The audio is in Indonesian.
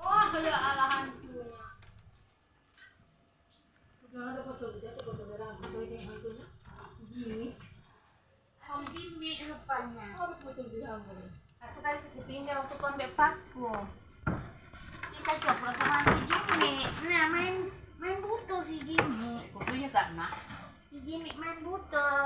Oh, ya Allah hantunya. Udah ada foto dia foto orang apa ini hantunya? Gini. Om Jimmy rupanya. Harus foto dia boleh. Aku tadi ke pindah waktu konbek paku. Kita kan coba sama si Jimmy. Nah main main butuh si Jimmy. Kukunya tak nak. Si Jimmy main butuh.